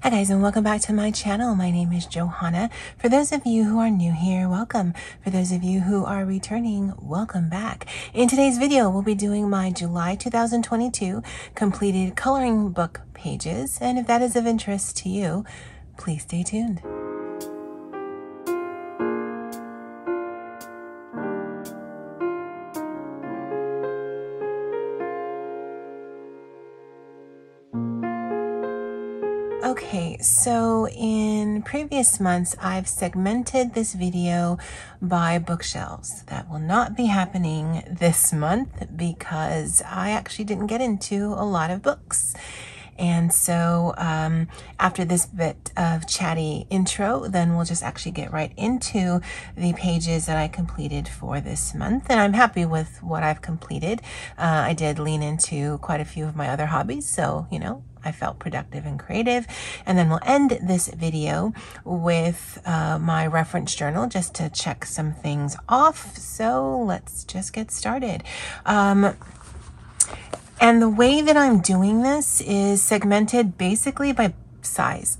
Hi guys and welcome back to my channel. My name is Johanna. For those of you who are new here, welcome. For those of you who are returning, welcome back. In today's video, we'll be doing my July 2022 completed coloring book pages. And if that is of interest to you, please stay tuned. So in previous months, I've segmented this video by bookshelves. That will not be happening this month because I actually didn't get into a lot of books. And so um, after this bit of chatty intro, then we'll just actually get right into the pages that I completed for this month. And I'm happy with what I've completed. Uh, I did lean into quite a few of my other hobbies. So, you know, I felt productive and creative. And then we'll end this video with uh, my reference journal just to check some things off. So let's just get started. Um, and the way that I'm doing this is segmented basically by size.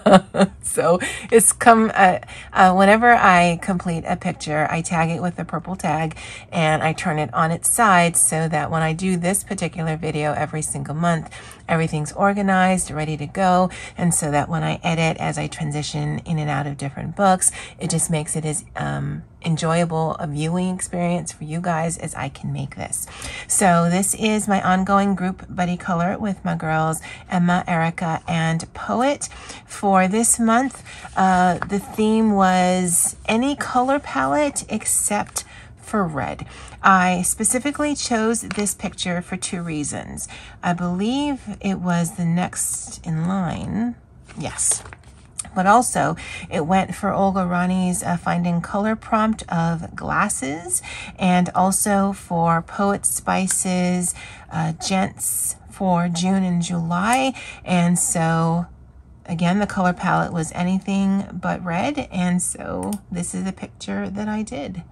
so it's come, uh, uh, whenever I complete a picture, I tag it with a purple tag and I turn it on its side so that when I do this particular video every single month, everything's organized, ready to go. And so that when I edit, as I transition in and out of different books, it just makes it as, um, enjoyable a viewing experience for you guys as I can make this. So this is my ongoing group buddy color with my girls, Emma, Erica, and Poet. For this month, uh, the theme was any color palette except for red. I specifically chose this picture for two reasons. I believe it was the next in line. Yes, but also it went for Olga Rani's uh, Finding Color prompt of glasses and also for Poet Spice's uh, Gents for June and July. And so again, the color palette was anything but red. And so this is the picture that I did.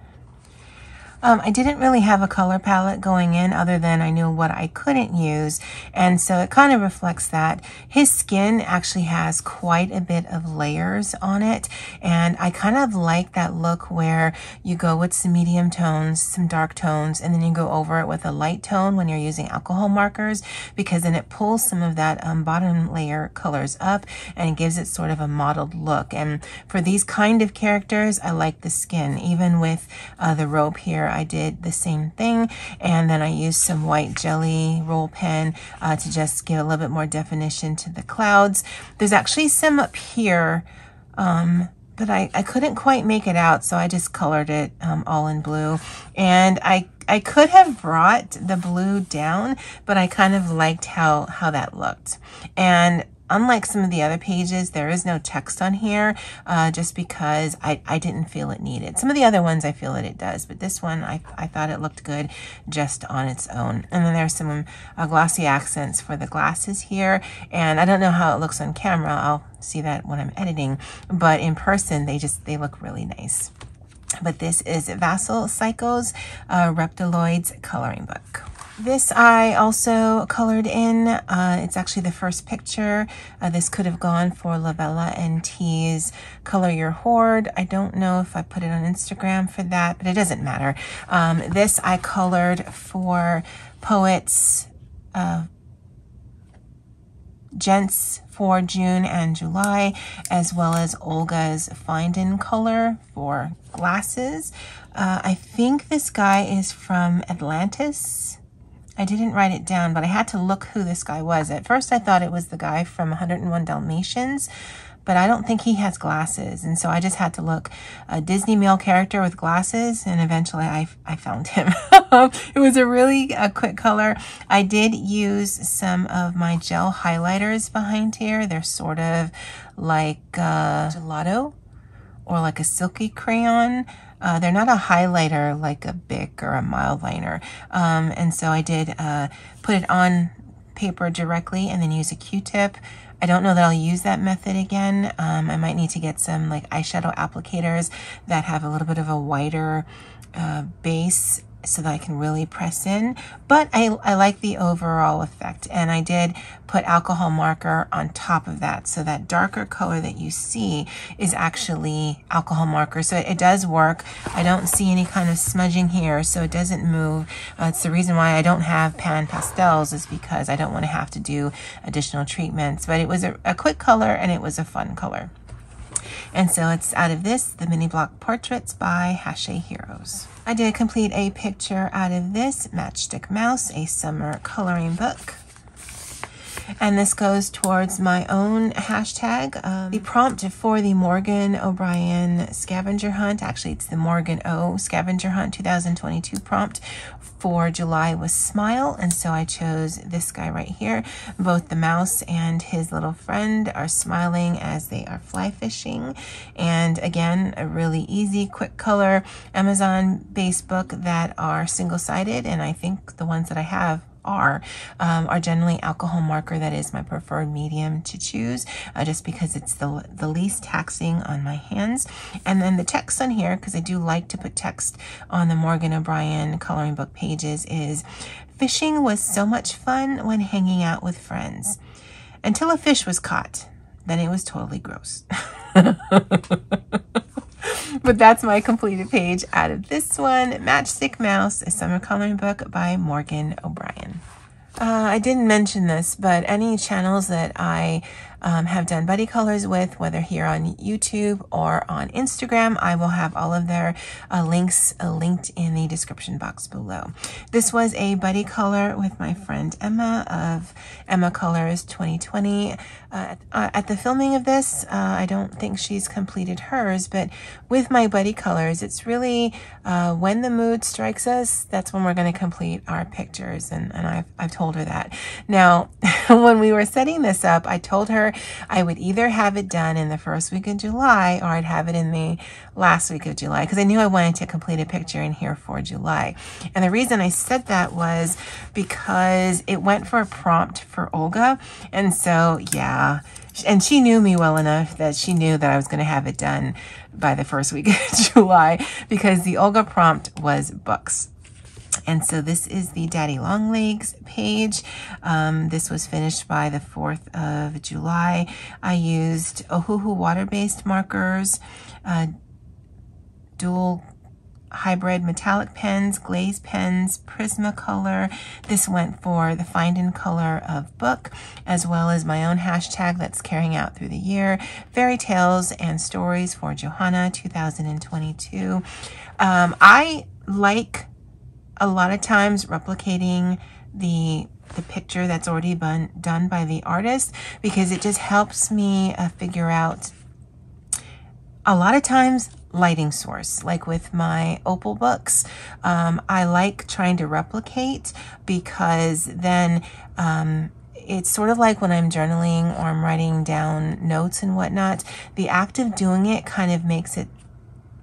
Um, I didn't really have a color palette going in other than I knew what I couldn't use. And so it kind of reflects that. His skin actually has quite a bit of layers on it. And I kind of like that look where you go with some medium tones, some dark tones, and then you go over it with a light tone when you're using alcohol markers because then it pulls some of that um, bottom layer colors up and gives it sort of a mottled look. And for these kind of characters, I like the skin. Even with uh, the robe here, I did the same thing. And then I used some white jelly roll pen uh, to just give a little bit more definition to the clouds. There's actually some up here, um, but I, I couldn't quite make it out. So I just colored it um, all in blue. And I I could have brought the blue down, but I kind of liked how, how that looked. And Unlike some of the other pages, there is no text on here uh, just because I, I didn't feel it needed. Some of the other ones I feel that it does, but this one I, I thought it looked good just on its own. And then there's some uh, glossy accents for the glasses here. And I don't know how it looks on camera. I'll see that when I'm editing, but in person, they just, they look really nice. But this is Vassal Psychos uh, Reptiloids coloring book. This I also colored in. Uh, it's actually the first picture. Uh, this could have gone for Lavella and T's Color Your Hoard. I don't know if I put it on Instagram for that, but it doesn't matter. Um, this I colored for Poets uh, Gents for June and July, as well as Olga's Finding Color for glasses. Uh, I think this guy is from Atlantis. I didn't write it down, but I had to look who this guy was. At first, I thought it was the guy from 101 Dalmatians, but I don't think he has glasses. And so I just had to look a Disney male character with glasses, and eventually I, I found him. it was a really a quick color. I did use some of my gel highlighters behind here. They're sort of like uh, gelato or like a silky crayon. Uh, they're not a highlighter like a Bic or a Mildliner. Um, and so I did uh, put it on paper directly and then use a Q-tip. I don't know that I'll use that method again. Um, I might need to get some like eyeshadow applicators that have a little bit of a wider uh, base so that I can really press in. But I, I like the overall effect. And I did put alcohol marker on top of that. So that darker color that you see is actually alcohol marker. So it, it does work. I don't see any kind of smudging here, so it doesn't move. Uh, it's the reason why I don't have pan pastels is because I don't want to have to do additional treatments. But it was a, a quick color and it was a fun color. And so it's out of this, the mini block portraits by Hachette Heroes. I did complete a picture out of this Matchstick Mouse, a summer coloring book. And this goes towards my own hashtag. Um, the prompt for the Morgan O'Brien scavenger hunt, actually it's the Morgan O scavenger hunt 2022 prompt for July was smile. And so I chose this guy right here. Both the mouse and his little friend are smiling as they are fly fishing. And again, a really easy, quick color Amazon base book that are single sided. And I think the ones that I have are, um, are generally alcohol marker. That is my preferred medium to choose uh, just because it's the, the least taxing on my hands. And then the text on here, because I do like to put text on the Morgan O'Brien coloring book pages is, fishing was so much fun when hanging out with friends. Until a fish was caught. Then it was totally gross. but that's my completed page out of this one, Matchstick Mouse, a summer coloring book by Morgan O'Brien. Uh, I didn't mention this, but any channels that I um, have done buddy colors with, whether here on YouTube or on Instagram. I will have all of their uh, links uh, linked in the description box below. This was a buddy color with my friend Emma of Emma Colors 2020. Uh, uh, at the filming of this, uh, I don't think she's completed hers, but with my buddy colors, it's really uh, when the mood strikes us, that's when we're going to complete our pictures. And, and I've, I've told her that. Now, when we were setting this up, I told her I would either have it done in the first week of July or I'd have it in the last week of July because I knew I wanted to complete a picture in here for July. And the reason I said that was because it went for a prompt for Olga. And so, yeah, and she knew me well enough that she knew that I was going to have it done by the first week of July because the Olga prompt was books. And so this is the Daddy Longlegs page. Um, this was finished by the 4th of July. I used Ohuhu water-based markers, uh, dual hybrid metallic pens, glaze pens, Prismacolor. This went for the find in color of book, as well as my own hashtag that's carrying out through the year, fairy tales and stories for Johanna 2022. Um, I like a lot of times replicating the the picture that's already been done by the artist because it just helps me uh, figure out a lot of times lighting source like with my opal books. Um, i like trying to replicate because then um, it's sort of like when I'm journaling or I'm writing down notes and whatnot, the act of doing it kind of makes it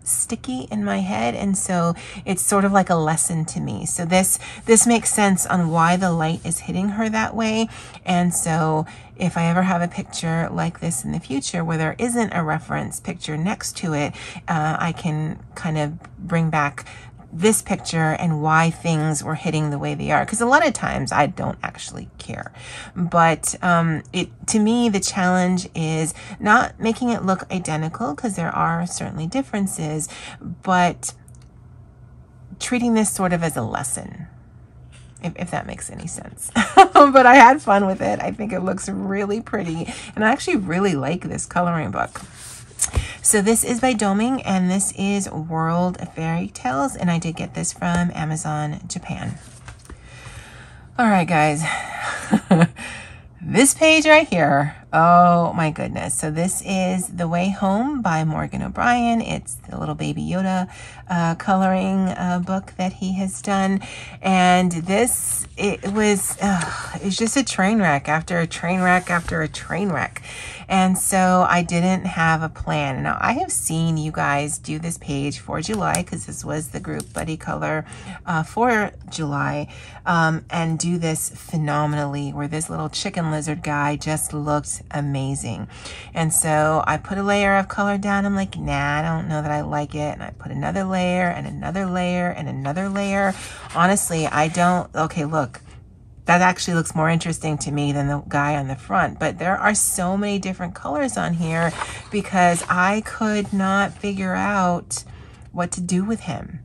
sticky in my head and so it's sort of like a lesson to me. So this this makes sense on why the light is hitting her that way. And so if I ever have a picture like this in the future where there isn't a reference picture next to it uh, I can kind of bring back this picture and why things were hitting the way they are. Because a lot of times I don't actually care. But um, it to me, the challenge is not making it look identical because there are certainly differences, but treating this sort of as a lesson. If, if, that makes any sense. but I had fun with it. I think it looks really pretty. And I actually really like this coloring book. So this is by Doming and this is World Fairy Tales and I did get this from Amazon Japan. All right, guys. this page right here Oh my goodness. So this is The Way Home by Morgan O'Brien. It's the little baby Yoda uh, coloring uh, book that he has done. And this, it was, uh, it's just a train wreck after a train wreck after a train wreck. And so I didn't have a plan. Now I have seen you guys do this page for July because this was the group Buddy Color uh, for July um, and do this phenomenally where this little chicken lizard guy just looked amazing. And so I put a layer of color down. I'm like, nah, I don't know that I like it. And I put another layer and another layer and another layer. Honestly, I don't, okay, look, that actually looks more interesting to me than the guy on the front. But there are so many different colors on here because I could not figure out what to do with him.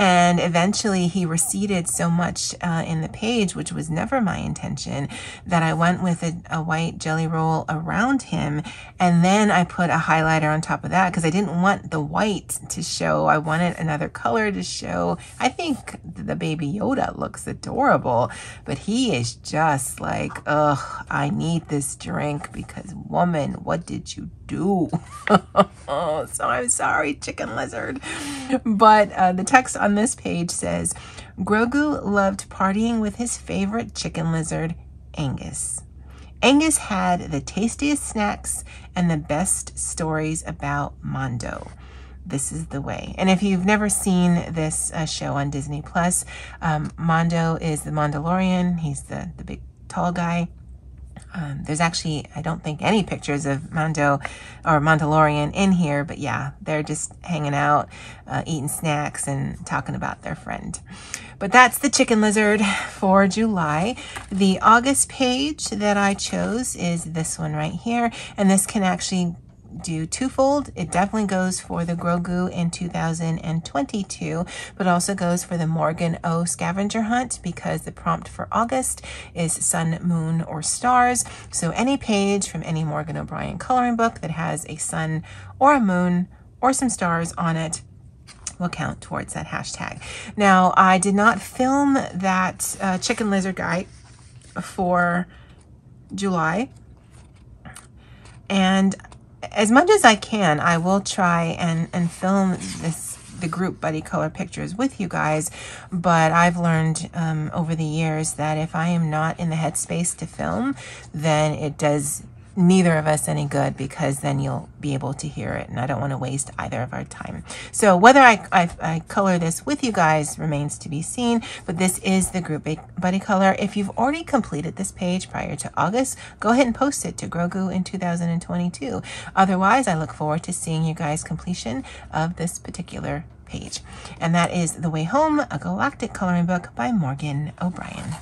And eventually he receded so much uh, in the page, which was never my intention, that I went with a, a, white jelly roll around him. And then I put a highlighter on top of that because I didn't want the white to show. I wanted another color to show. I think the baby Yoda looks adorable, but he is just like, ugh, I need this drink because woman, what did you do? so I'm sorry, chicken lizard. But uh, the text on this page says, Grogu loved partying with his favorite chicken lizard, Angus. Angus had the tastiest snacks and the best stories about Mando. This is the way. And if you've never seen this uh, show on Disney Plus, um, Mando is the Mandalorian. He's the, the big tall guy. Um, there's actually, I don't think any pictures of Mando or Mandalorian in here, but yeah, they're just hanging out, uh, eating snacks and talking about their friend. But that's the chicken lizard for July. The August page that I chose is this one right here, and this can actually do twofold. It definitely goes for the Grogu in 2022, but also goes for the Morgan O scavenger hunt because the prompt for August is sun, moon, or stars. So any page from any Morgan O'Brien coloring book that has a sun or a moon or some stars on it will count towards that hashtag. Now, I did not film that uh, chicken lizard guy for July. And as much as I can, I will try and, and film this the group buddy color pictures with you guys but I've learned um, over the years that if I am not in the headspace to film then it does neither of us any good because then you'll be able to hear it and I don't want to waste either of our time. So whether I, I, I, color this with you guys remains to be seen, but this is the group buddy color. If you've already completed this page prior to August, go ahead and post it to Grogu in 2022. Otherwise, I look forward to seeing you guys completion of this particular page. And that is The Way Home, a galactic coloring book by Morgan O'Brien.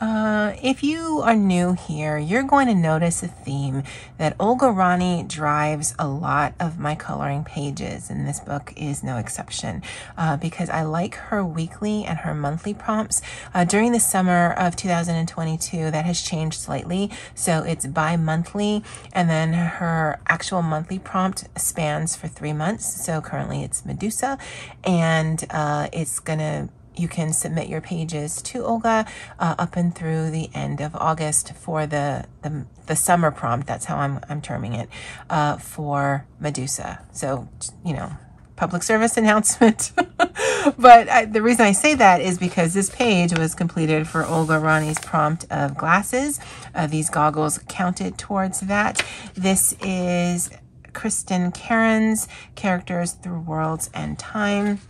Uh, if you are new here, you're going to notice a theme that Olga Rani drives a lot of my coloring pages, and this book is no exception uh, because I like her weekly and her monthly prompts. Uh, during the summer of 2022, that has changed slightly, so it's bi-monthly, and then her actual monthly prompt spans for three months. So currently it's Medusa, and uh, it's gonna you can submit your pages to Olga uh, up and through the end of August for the, the, the summer prompt. That's how I'm, I'm terming it uh, for Medusa. So, you know, public service announcement. but I, the reason I say that is because this page was completed for Olga Rani's prompt of glasses. Uh, these goggles counted towards that. This is Kristen Karen's Characters Through Worlds and Time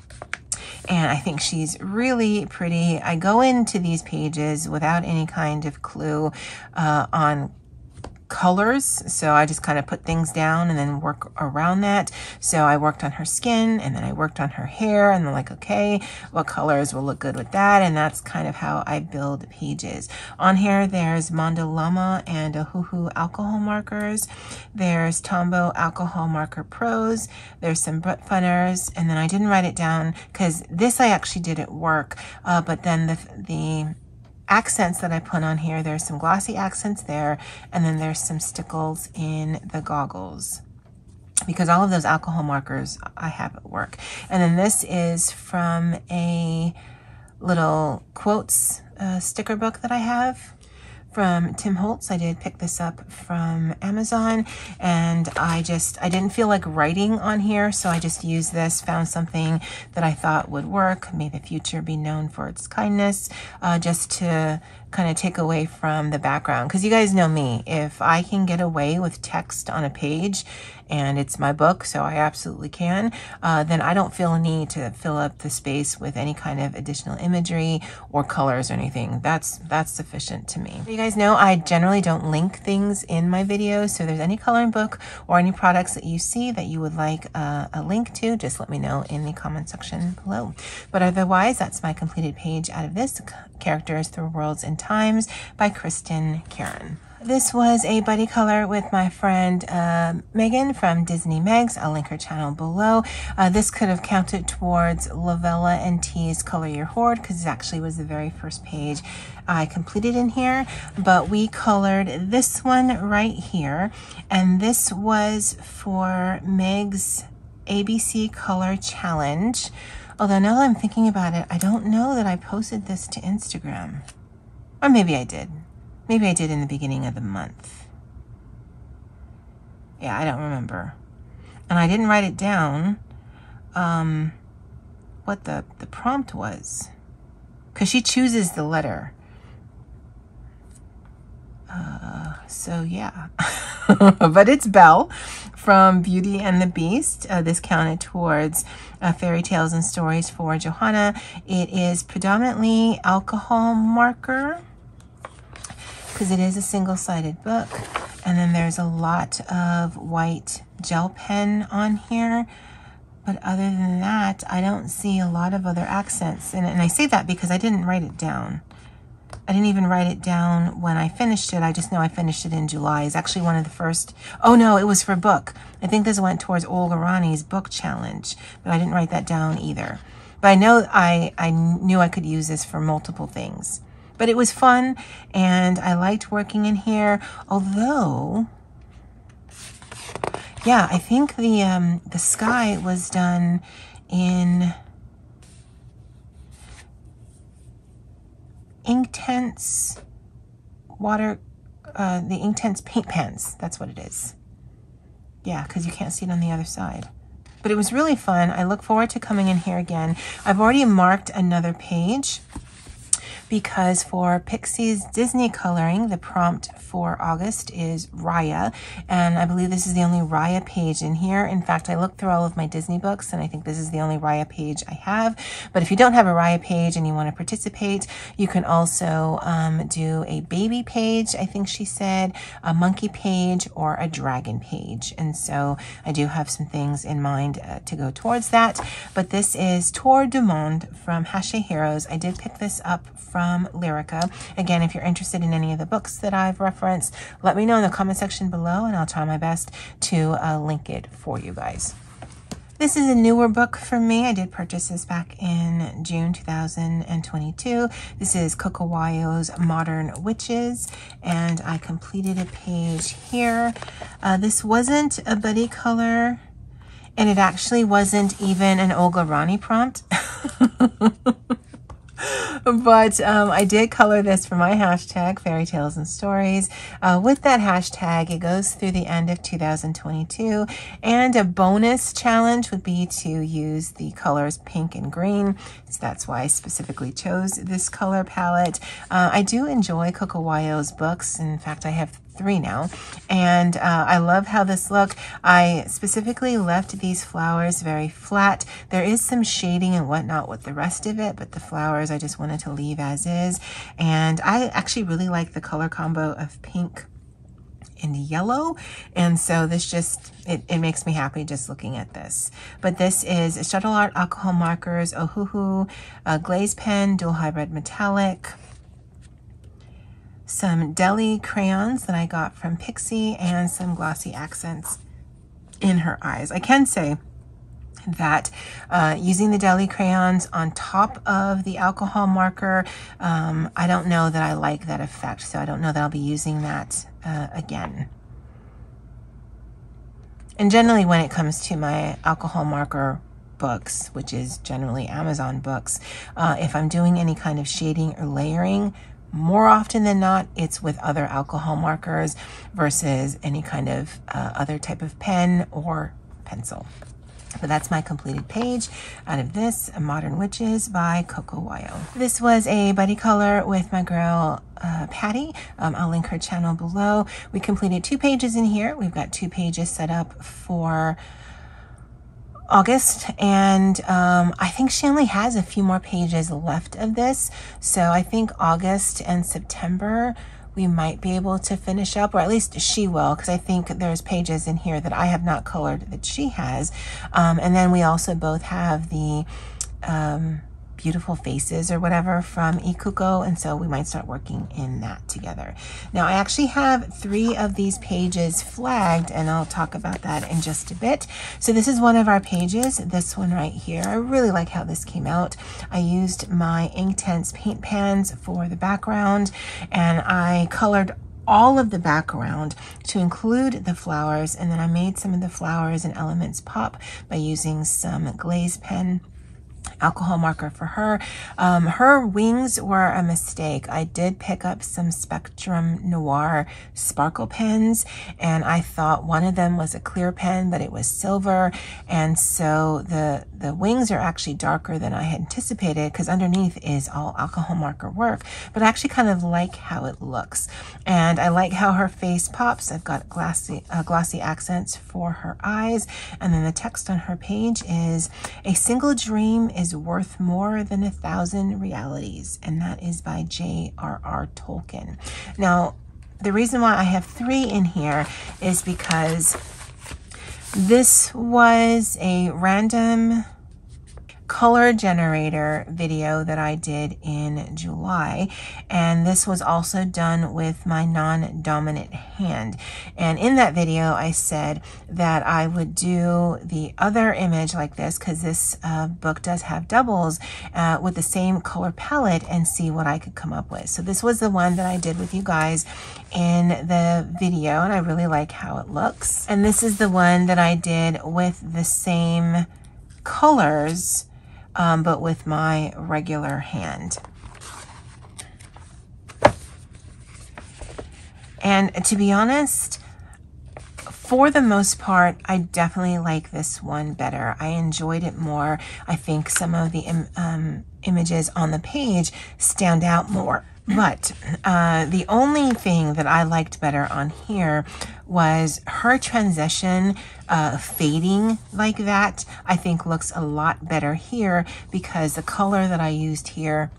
and I think she's really pretty. I go into these pages without any kind of clue uh, on colors. So I just kind of put things down and then work around that. So I worked on her skin and then I worked on her hair and then like, okay, what colors will look good with that? And that's kind of how I build pages. On here, there's Mondo Llama and Ohuhu alcohol markers. There's Tombow alcohol marker pros. There's some Brutfuners. And then I didn't write it down because this I actually did at work. Uh, but then the, the accents that I put on here, there's some glossy accents there, and then there's some stickles in the goggles. Because all of those alcohol markers I have at work. And then this is from a little quotes uh, sticker book that I have from Tim Holtz. I did pick this up from Amazon and I just, I didn't feel like writing on here. So I just used this, found something that I thought would work. May the future be known for its kindness, uh, just to kind of take away from the background. Because you guys know me, if I can get away with text on a page and it's my book, so I absolutely can, uh, then I don't feel a need to fill up the space with any kind of additional imagery or colors or anything. That's that's sufficient to me. You guys know I generally don't link things in my videos, so if there's any coloring book or any products that you see that you would like uh, a link to, just let me know in the comment section below. But otherwise, that's my completed page out of this Characters Through Worlds and Times by Kristen Karen. This was a buddy color with my friend uh, Megan from Disney Megs. I'll link her channel below. Uh, this could have counted towards Lavella and T's Color Your Hoard because it actually was the very first page I completed in here. But we colored this one right here. And this was for Meg's ABC Color Challenge. Although now that I'm thinking about it, I don't know that I posted this to Instagram. Or maybe I did. Maybe I did in the beginning of the month. Yeah, I don't remember. And I didn't write it down um, what the, the prompt was. Because she chooses the letter. Uh, so yeah. but it's Belle from Beauty and the Beast. Uh, this counted towards uh, fairy tales and stories for Johanna. It is predominantly alcohol marker because it is a single-sided book. And then there's a lot of white gel pen on here. But other than that, I don't see a lot of other accents. And, I say that because I didn't write it down. I didn't even write it down when I finished it. I just know I finished it in July. It's actually one of the first. Oh no, it was for book. I think this went towards Olga Rani's book challenge, but I didn't write that down either. But I know I, I knew I could use this for multiple things. But it was fun and I liked working in here. Although, yeah, I think the, um, the sky was done in Inktense water, uh, the Inktense paint pens. That's what it is. Yeah, because you can't see it on the other side. But it was really fun. I look forward to coming in here again. I've already marked another page because for Pixie's Disney coloring, the prompt for August is Raya. And I believe this is the only Raya page in here. In fact, I looked through all of my Disney books and I think this is the only Raya page I have. But if you don't have a Raya page and you want to participate, you can also um, do a baby page, I think she said, a monkey page, or a dragon page. And so I do have some things in mind uh, to go towards that. But this is Tour du Monde from Hachette Heroes. I did pick this up from from Lyrica. Again, if you're interested in any of the books that I've referenced, let me know in the comment section below and I'll try my best to uh, link it for you guys. This is a newer book for me. I did purchase this back in June 2022. This is Coco Wyo's Modern Witches, and I completed a page here. Uh, this wasn't a buddy color, and it actually wasn't even an Olga Rani prompt. but um, I did color this for my hashtag, Fairy Tales and Stories. Uh, with that hashtag, it goes through the end of 2022. And a bonus challenge would be to use the colors pink and green. So that's why I specifically chose this color palette. Uh, I do enjoy Coco books. In fact, I have three now. And uh, I love how this look. I specifically left these flowers very flat. There is some shading and whatnot with the rest of it, but the flowers I just wanted to leave as is. And I actually really like the color combo of pink and yellow. And so this just, it, it makes me happy just looking at this. But this is Shuttle Art Alcohol Markers, Ohuhu, a Glaze Pen, Dual Hybrid Metallic, some deli crayons that I got from Pixie and some glossy accents in her eyes. I can say that uh, using the deli crayons on top of the alcohol marker, um, I don't know that I like that effect, so I don't know that I'll be using that uh, again. And generally when it comes to my alcohol marker books, which is generally Amazon books, uh, if I'm doing any kind of shading or layering, more often than not, it's with other alcohol markers versus any kind of uh, other type of pen or pencil. But that's my completed page out of this, Modern Witches by Coco Wyo. This was a buddy color with my girl uh, Patty. Um, I'll link her channel below. We completed two pages in here. We've got two pages set up for August and um, I think she only has a few more pages left of this. So I think August and September we might be able to finish up, or at least she will, because I think there's pages in here that I have not colored that she has. Um, and then we also both have the um, beautiful faces or whatever from Ikuko. And so we might start working in that together. Now I actually have three of these pages flagged and I'll talk about that in just a bit. So this is one of our pages, this one right here. I really like how this came out. I used my Inktense paint pans for the background and I colored all of the background to include the flowers and then I made some of the flowers and elements pop by using some glaze pen alcohol marker for her. Um, her wings were a mistake. I did pick up some Spectrum Noir sparkle pens and I thought one of them was a clear pen, but it was silver. And so the, the wings are actually darker than I had anticipated because underneath is all alcohol marker work, but I actually kind of like how it looks. And I like how her face pops. I've got glossy, uh, glossy accents for her eyes. And then the text on her page is a single dream is worth more than a thousand realities, and that is by J.R.R. Tolkien. Now, the reason why I have three in here is because this was a random color generator video that I did in July. And this was also done with my non-dominant hand. And in that video, I said that I would do the other image like this because this uh, book does have doubles uh, with the same color palette and see what I could come up with. So this was the one that I did with you guys in the video and I really like how it looks. And this is the one that I did with the same colors um, but with my regular hand. And to be honest, for the most part, I definitely like this one better. I enjoyed it more. I think some of the um, images on the page stand out more. But uh, the only thing that I liked better on here was her transition uh, fading like that. I think looks a lot better here because the color that I used here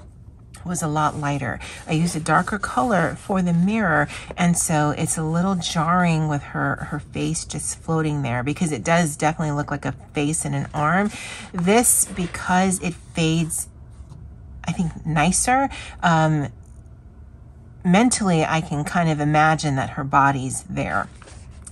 was a lot lighter. I used a darker color for the mirror and so it's a little jarring with her her face just floating there because it does definitely look like a face and an arm. This because it fades I think nicer um, mentally I can kind of imagine that her body's there.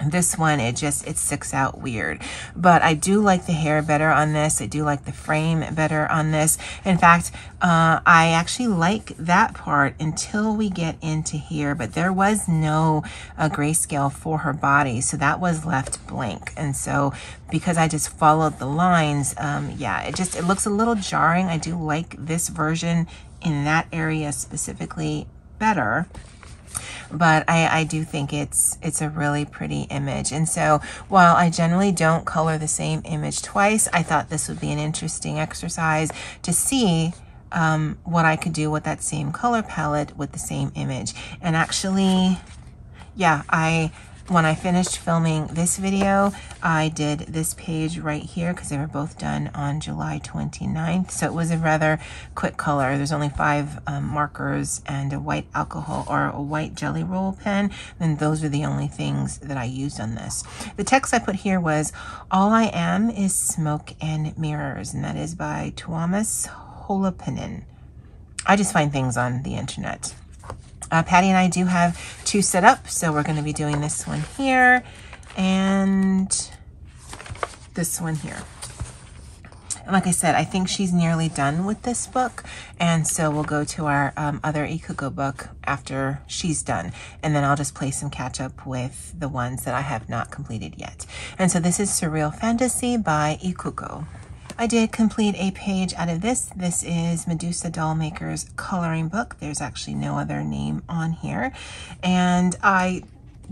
This one, it just, it sticks out weird. But I do like the hair better on this. I do like the frame better on this. In fact, uh, I actually like that part until we get into here. But there was no uh, grayscale for her body. So that was left blank. And so because I just followed the lines, um, yeah, it just, it looks a little jarring. I do like this version in that area specifically better but I, I do think it's it's a really pretty image. And so while I generally don't color the same image twice, I thought this would be an interesting exercise to see um, what I could do with that same color palette with the same image. And actually, yeah, I when I finished filming this video, I did this page right here because they were both done on July 29th. So it was a rather quick color. There's only five um, markers and a white alcohol or a white jelly roll pen. And those are the only things that I used on this. The text I put here was, All I Am is Smoke and Mirrors. And that is by Tuomas Holopainen. I just find things on the internet. Uh, Patty and I do have two set up, so we're going to be doing this one here and this one here. And like I said, I think she's nearly done with this book. And so we'll go to our um, other Ikuko book after she's done. And then I'll just play some catch up with the ones that I have not completed yet. And so this is Surreal Fantasy by Ikuko. I did complete a page out of this. This is Medusa Dollmaker's coloring book. There's actually no other name on here. And I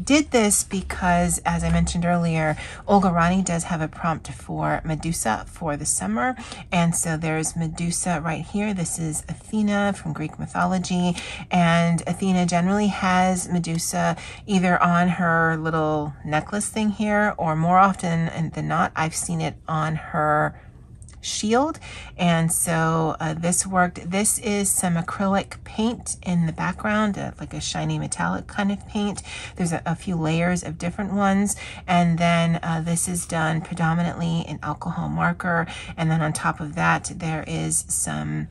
did this because, as I mentioned earlier, Olga Rani does have a prompt for Medusa for the summer. And so there's Medusa right here. This is Athena from Greek mythology. And Athena generally has Medusa either on her little necklace thing here, or more often and than not, I've seen it on her shield. And so uh, this worked. This is some acrylic paint in the background, uh, like a shiny metallic kind of paint. There's a, a few layers of different ones. And then uh, this is done predominantly in alcohol marker. And then on top of that, there is some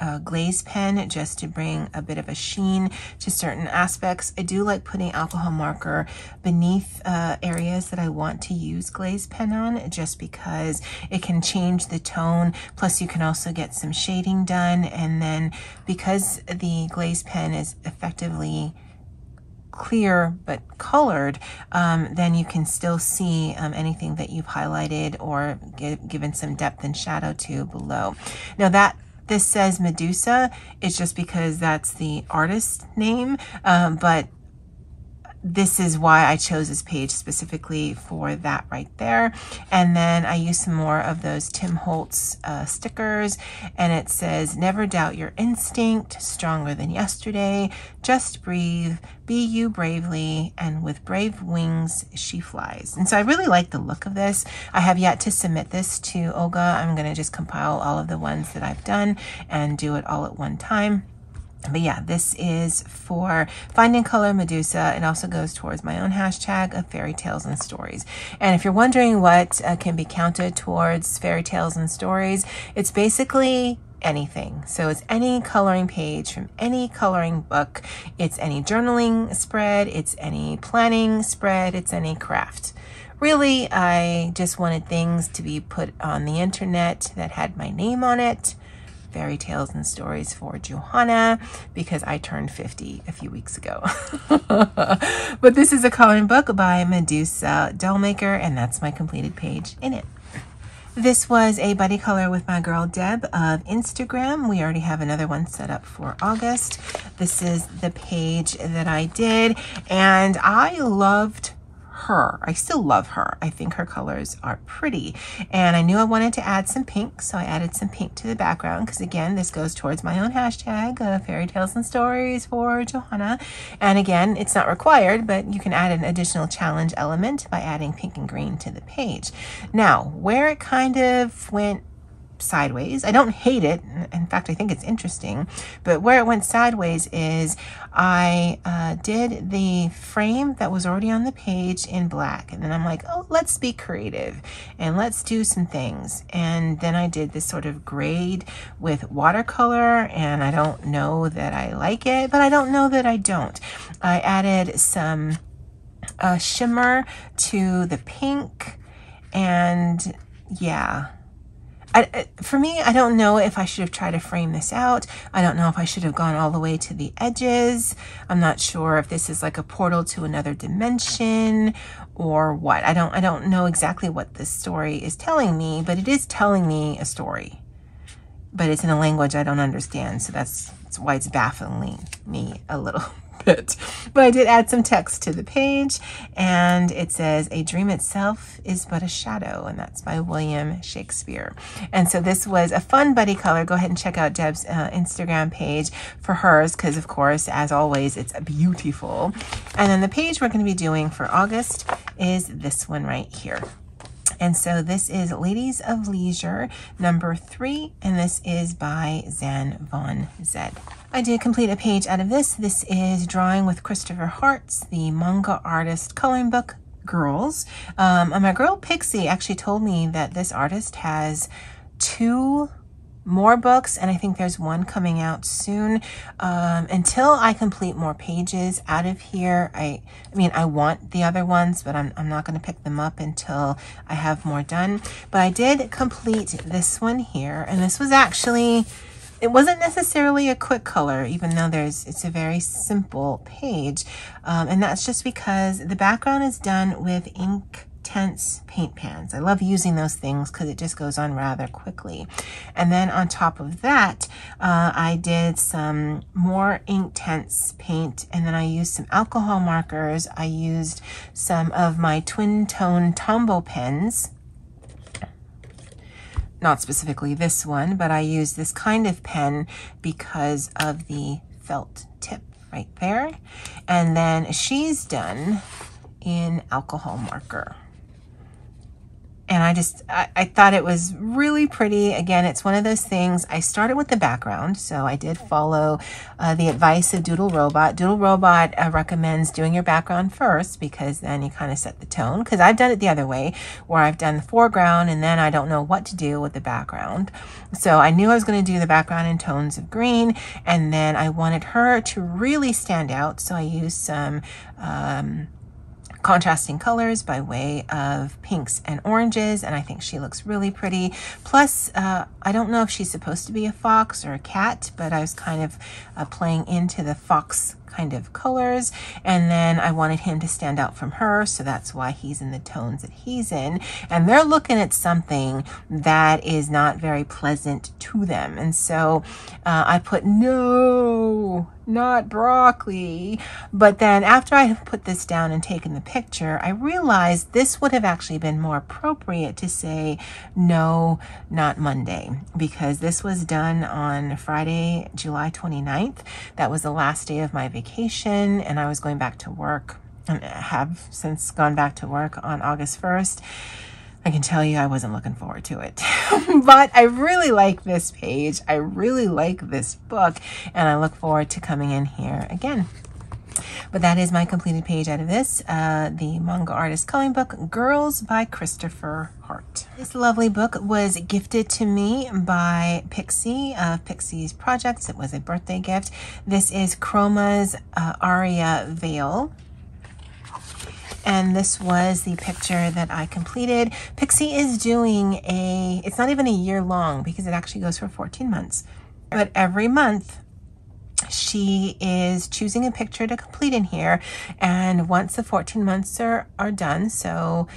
uh, glaze pen just to bring a bit of a sheen to certain aspects. I do like putting alcohol marker beneath uh, areas that I want to use glaze pen on just because it can change the tone. Plus you can also get some shading done. And then because the glaze pen is effectively clear but colored, um, then you can still see um, anything that you've highlighted or give, given some depth and shadow to below. Now that this says Medusa. It's just because that's the artist name, um, but this is why I chose this page specifically for that right there. And then I use some more of those Tim Holtz uh, stickers and it says, never doubt your instinct, stronger than yesterday, just breathe, be you bravely, and with brave wings she flies. And so I really like the look of this. I have yet to submit this to Olga. I'm gonna just compile all of the ones that I've done and do it all at one time. But yeah, this is for Finding Color Medusa. It also goes towards my own hashtag of fairy tales and stories. And if you're wondering what uh, can be counted towards fairy tales and stories, it's basically anything. So it's any coloring page from any coloring book. It's any journaling spread. It's any planning spread. It's any craft. Really, I just wanted things to be put on the internet that had my name on it fairy tales and stories for Johanna because I turned 50 a few weeks ago. but this is a coloring book by Medusa Dollmaker, and that's my completed page in it. This was a buddy color with my girl Deb of Instagram. We already have another one set up for August. This is the page that I did, and I loved her. I still love her. I think her colors are pretty. And I knew I wanted to add some pink, so I added some pink to the background because again, this goes towards my own hashtag, uh, fairy tales and stories for Johanna. And again, it's not required, but you can add an additional challenge element by adding pink and green to the page. Now, where it kind of went sideways. I don't hate it. In fact, I think it's interesting. But where it went sideways is I uh, did the frame that was already on the page in black. And then I'm like, oh, let's be creative and let's do some things. And then I did this sort of grade with watercolor. And I don't know that I like it, but I don't know that I don't. I added some uh, shimmer to the pink and yeah I, for me, I don't know if I should have tried to frame this out. I don't know if I should have gone all the way to the edges. I'm not sure if this is like a portal to another dimension or what. I don't, I don't know exactly what this story is telling me, but it is telling me a story. But it's in a language I don't understand, so that's, that's why it's baffling me a little bit. But I did add some text to the page and it says, a dream itself is but a shadow. And that's by William Shakespeare. And so this was a fun buddy color. Go ahead and check out Deb's uh, Instagram page for hers because of course, as always, it's beautiful. And then the page we're going to be doing for August is this one right here. And so this is Ladies of Leisure number three, and this is by Zan Von Zed. I did complete a page out of this. This is Drawing with Christopher Hart's, the manga artist coloring book girls. Um, and my girl Pixie actually told me that this artist has two more books and I think there's one coming out soon. Um, until I complete more pages out of here, I, I mean, I want the other ones, but I'm, I'm not going to pick them up until I have more done. But I did complete this one here and this was actually, it wasn't necessarily a quick color, even though there's, it's a very simple page. Um, and that's just because the background is done with ink Inktense paint pans. I love using those things because it just goes on rather quickly. And then on top of that, uh, I did some more Inktense paint and then I used some alcohol markers. I used some of my twin tone Tombow pens not specifically this one, but I use this kind of pen because of the felt tip right there. And then she's done in alcohol marker I just, I, I, thought it was really pretty. Again, it's one of those things, I started with the background, so I did follow uh, the advice of Doodle Robot. Doodle Robot uh, recommends doing your background first because then you kind of set the tone, because I've done it the other way, where I've done the foreground and then I don't know what to do with the background. So I knew I was going to do the background in tones of green, and then I wanted her to really stand out, so I used some, um, contrasting colors by way of pinks and oranges and I think she looks really pretty. Plus, uh, I don't know if she's supposed to be a fox or a cat, but I was kind of uh, playing into the fox kind of colors. And then I wanted him to stand out from her. So that's why he's in the tones that he's in. And they're looking at something that is not very pleasant to them. And so uh, I put no, not broccoli. But then after I have put this down and taken the picture, I realized this would have actually been more appropriate to say no, not Monday, because this was done on Friday, July 29th. That was the last day of my vacation and I was going back to work and have since gone back to work on August 1st. I can tell you I wasn't looking forward to it. but I really like this page. I really like this book and I look forward to coming in here again. But that is my completed page out of this, uh, the manga artist coloring book, Girls by Christopher Hart. This lovely book was gifted to me by Pixie of Pixie's Projects. It was a birthday gift. This is Chroma's uh, Aria Veil and this was the picture that I completed. Pixie is doing a, it's not even a year long because it actually goes for 14 months, but every month she is choosing a picture to complete in here. And once the 14 months are, are done so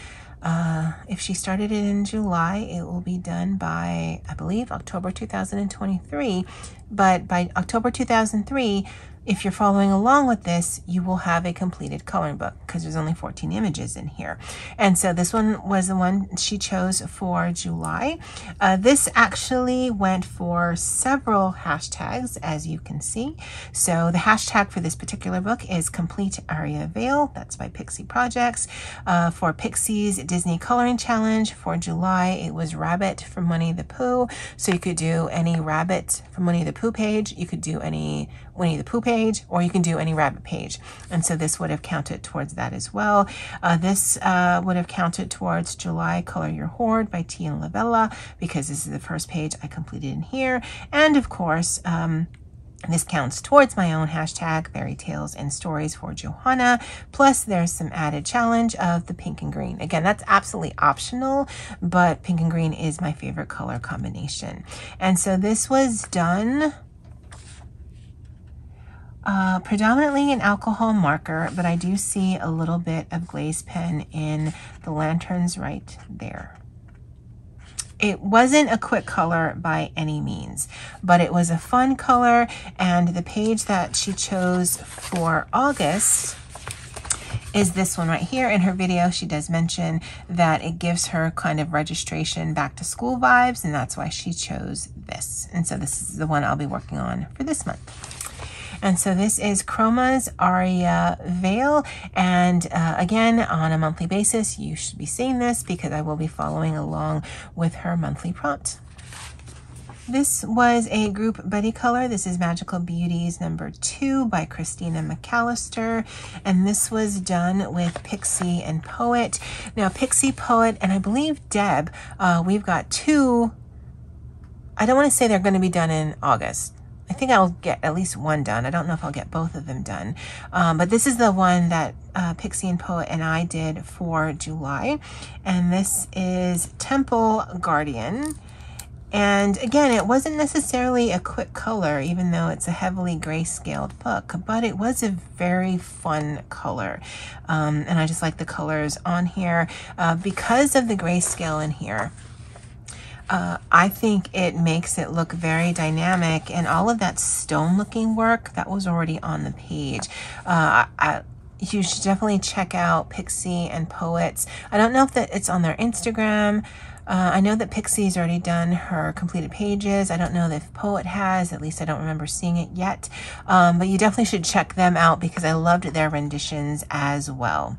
uh, if she started it in July it will be done by I believe October 2023 but by October 2003 if you're following along with this, you will have a completed coloring book because there's only 14 images in here. And so this one was the one she chose for July. Uh, this actually went for several hashtags, as you can see. So the hashtag for this particular book is Complete Aria Veil. That's by Pixie Projects. Uh, for Pixie's Disney Coloring Challenge for July, it was Rabbit from Winnie the Pooh. So you could do any Rabbit from Winnie the Pooh page. You could do any Winnie the Pooh page, or you can do any rabbit page. And so this would have counted towards that as well. Uh, this uh, would have counted towards July Color Your Hoard by Tia and Lavella, because this is the first page I completed in here. And of course, um, this counts towards my own hashtag, fairy tales and stories for Johanna. Plus there's some added challenge of the pink and green. Again, that's absolutely optional, but pink and green is my favorite color combination. And so this was done uh, predominantly an alcohol marker, but I do see a little bit of glaze pen in the lanterns right there. It wasn't a quick color by any means, but it was a fun color. And the page that she chose for August is this one right here. In her video, she does mention that it gives her kind of registration back to school vibes, and that's why she chose this. And so this is the one I'll be working on for this month. And so this is Chroma's Aria Veil. And uh, again, on a monthly basis, you should be seeing this because I will be following along with her monthly prompt. This was a group buddy color. This is Magical Beauties number two by Christina McAllister. And this was done with Pixie and Poet. Now, Pixie, Poet, and I believe Deb, uh, we've got two. I don't want to say they're going to be done in August I think I'll get at least one done. I don't know if I'll get both of them done. Um, but this is the one that uh, Pixie and Poet and I did for July. And this is Temple Guardian. And again, it wasn't necessarily a quick color, even though it's a heavily grayscaled book, but it was a very fun color. Um, and I just like the colors on here. Uh, because of the grayscale in here, uh, I think it makes it look very dynamic and all of that stone looking work that was already on the page. Uh, I, you should definitely check out Pixie and Poets. I don't know if that it's on their Instagram. Uh, I know that Pixie's already done her completed pages. I don't know if Poet has, at least I don't remember seeing it yet. Um, but you definitely should check them out because I loved their renditions as well.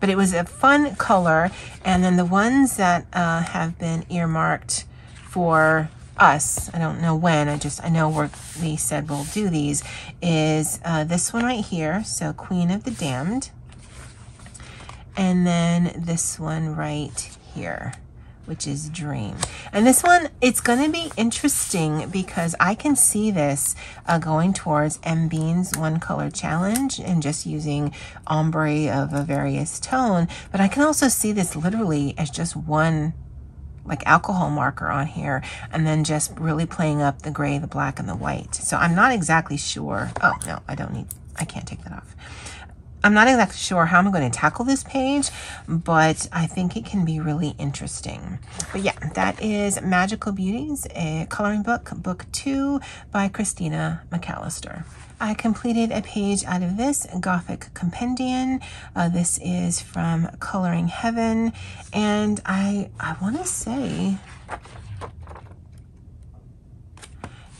But it was a fun color. And then the ones that uh, have been earmarked for us, I don't know when, I just, I know we're, we said we'll do these, is uh, this one right here. So Queen of the Damned. And then this one right here which is Dream. And this one, it's going to be interesting because I can see this uh, going towards M. Bean's One Color Challenge and just using ombre of a various tone. But I can also see this literally as just one like alcohol marker on here and then just really playing up the gray, the black, and the white. So I'm not exactly sure. Oh, no, I don't need, I can't take that off. I'm not exactly sure how I'm going to tackle this page, but I think it can be really interesting. But yeah, that is Magical Beauties, a coloring book, book two by Christina McAllister. I completed a page out of this Gothic Compendium. Uh, this is from Coloring Heaven, and I I want to say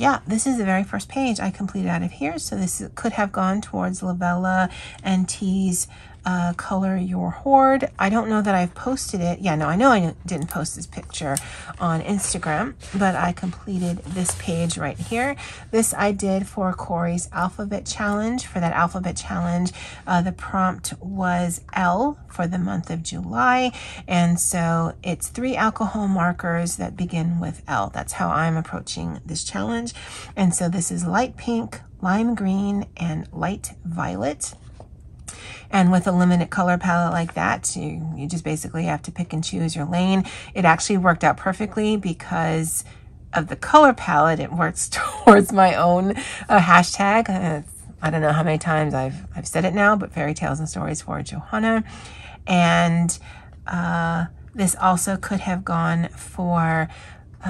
yeah, this is the very first page I completed out of here. So this could have gone towards Lavella and T's uh, color your hoard. I don't know that I've posted it. Yeah, no, I know I didn't post this picture on Instagram, but I completed this page right here. This I did for Corey's alphabet challenge. For that alphabet challenge, uh, the prompt was L for the month of July. And so it's three alcohol markers that begin with L. That's how I'm approaching this challenge. And so this is light pink, lime green, and light violet. And with a limited color palette like that, you, you just basically have to pick and choose your lane. It actually worked out perfectly because of the color palette. It works towards my own uh, hashtag. Uh, I don't know how many times I've, I've said it now, but fairy tales and stories for Johanna. And uh, this also could have gone for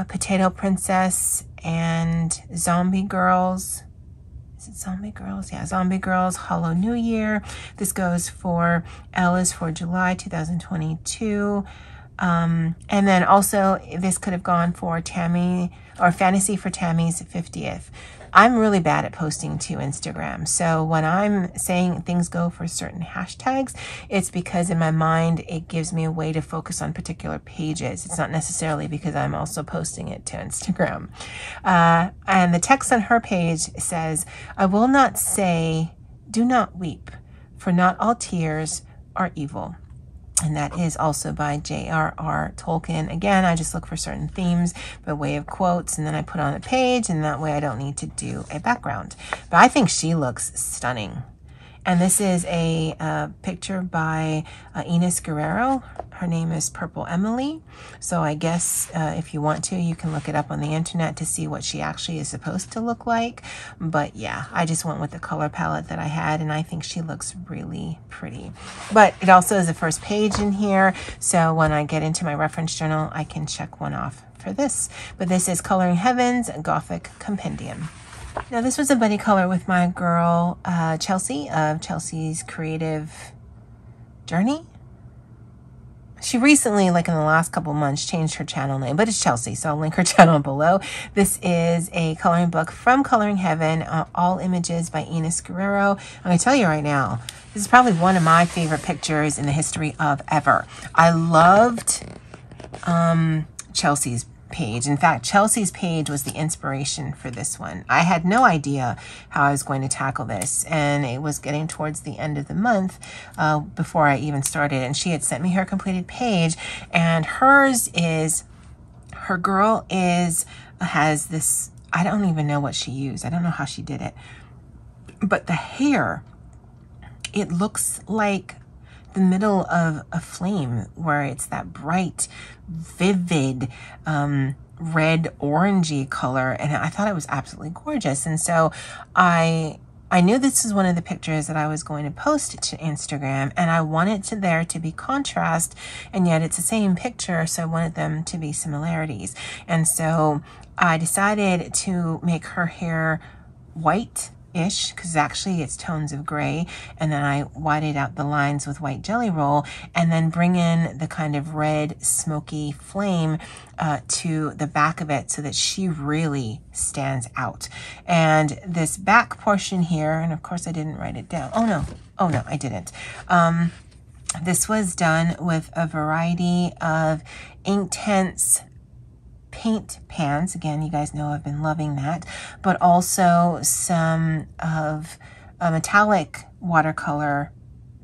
Potato Princess and Zombie Girls is it Zombie Girls? Yeah, Zombie Girls, Hello New Year. This goes for Ellis for July 2022. Um, and then also, this could have gone for Tammy or Fantasy for Tammy's 50th. I'm really bad at posting to Instagram. So when I'm saying things go for certain hashtags, it's because in my mind, it gives me a way to focus on particular pages. It's not necessarily because I'm also posting it to Instagram. Uh, and the text on her page says, I will not say, do not weep, for not all tears are evil and that is also by J.R.R. Tolkien. Again, I just look for certain themes by way of quotes, and then I put on a page, and that way I don't need to do a background. But I think she looks stunning. And this is a uh, picture by uh, Guerrero. Her name is Purple Emily. So I guess uh, if you want to, you can look it up on the internet to see what she actually is supposed to look like. But yeah, I just went with the color palette that I had and I think she looks really pretty. But it also is the first page in here. So when I get into my reference journal, I can check one off for this. But this is Coloring Heavens Gothic Compendium. Now this was a buddy color with my girl uh, Chelsea of Chelsea's Creative Journey. She recently, like in the last couple months, changed her channel name, but it's Chelsea, so I'll link her channel below. This is a coloring book from Coloring Heaven, uh, all images by Ines Guerrero. I'm going to tell you right now, this is probably one of my favorite pictures in the history of ever. I loved um, Chelsea's page. In fact, Chelsea's page was the inspiration for this one. I had no idea how I was going to tackle this, and it was getting towards the end of the month uh, before I even started, and she had sent me her completed page, and hers is, her girl is, has this, I don't even know what she used. I don't know how she did it, but the hair, it looks like the middle of a flame where it's that bright, vivid, um, red orangey color and I thought it was absolutely gorgeous. And so I I knew this was one of the pictures that I was going to post to Instagram and I wanted to there to be contrast and yet it's the same picture so I wanted them to be similarities. And so I decided to make her hair white ish because actually it's tones of gray. And then I whited out the lines with white jelly roll and then bring in the kind of red smoky flame uh, to the back of it so that she really stands out. And this back portion here and of course I didn't write it down. Oh no. Oh no I didn't. Um, this was done with a variety of Inktense paint pans. Again, you guys know I've been loving that, but also some of a metallic watercolor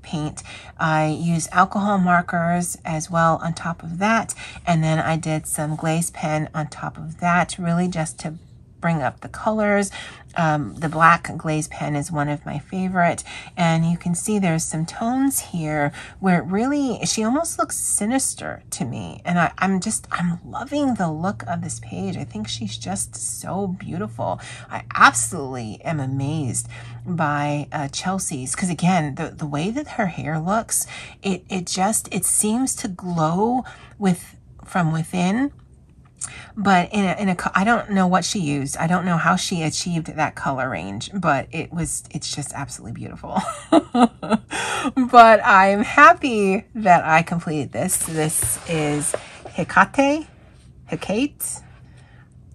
paint. I use alcohol markers as well on top of that. And then I did some glaze pen on top of that, really just to bring up the colors. Um, the black glaze pen is one of my favorite. And you can see there's some tones here where it really, she almost looks sinister to me. And I, I'm just, I'm loving the look of this page. I think she's just so beautiful. I absolutely am amazed by uh, Chelsea's because again, the, the way that her hair looks, it, it just, it seems to glow with from within but in a, in a, I don't know what she used. I don't know how she achieved that color range, but it was, it's just absolutely beautiful. but I'm happy that I completed this. This is Hecate, Hecate.